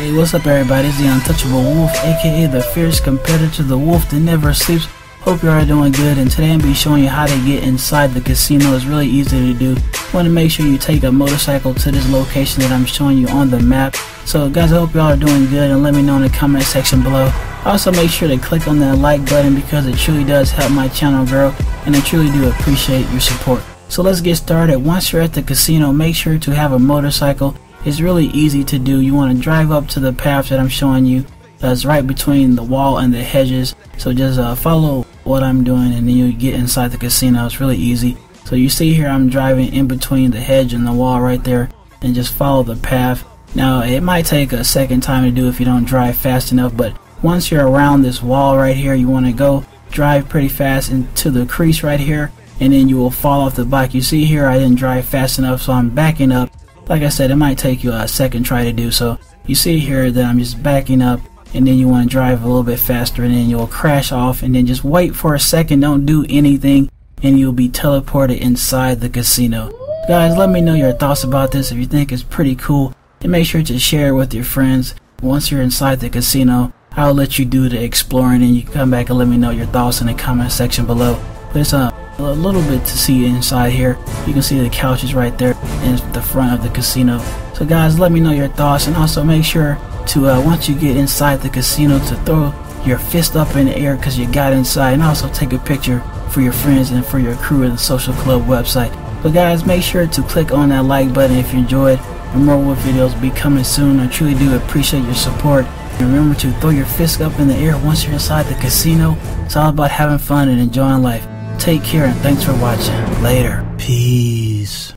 Hey, what's up everybody? It's the Untouchable Wolf, aka the fierce competitor, to the wolf that never sleeps. Hope you are doing good and today I'm be showing you how to get inside the casino. It's really easy to do. Want to make sure you take a motorcycle to this location that I'm showing you on the map. So guys, I hope y'all are doing good and let me know in the comment section below. Also make sure to click on that like button because it truly does help my channel grow and I truly do appreciate your support. So let's get started. Once you're at the casino, make sure to have a motorcycle it's really easy to do. You want to drive up to the path that I'm showing you. That's right between the wall and the hedges. So just uh, follow what I'm doing and then you get inside the casino. It's really easy. So you see here I'm driving in between the hedge and the wall right there and just follow the path. Now it might take a second time to do if you don't drive fast enough but once you're around this wall right here you want to go drive pretty fast into the crease right here and then you will fall off the bike. You see here I didn't drive fast enough so I'm backing up like I said, it might take you a second try to do so. You see here that I'm just backing up and then you want to drive a little bit faster and then you'll crash off and then just wait for a second, don't do anything and you'll be teleported inside the casino. Guys, let me know your thoughts about this if you think it's pretty cool and make sure to share it with your friends. Once you're inside the casino, I'll let you do the exploring and you can come back and let me know your thoughts in the comment section below. But it's uh, a little bit to see inside here. You can see the couches right there in the front of the casino. So guys, let me know your thoughts and also make sure to, uh, once you get inside the casino, to throw your fist up in the air because you got inside and also take a picture for your friends and for your crew at the social club website. But guys, make sure to click on that like button if you enjoyed and more wolf videos will be coming soon. I truly do appreciate your support. And remember to throw your fist up in the air once you're inside the casino. It's all about having fun and enjoying life. Take care and thanks for watching. Later. Peace.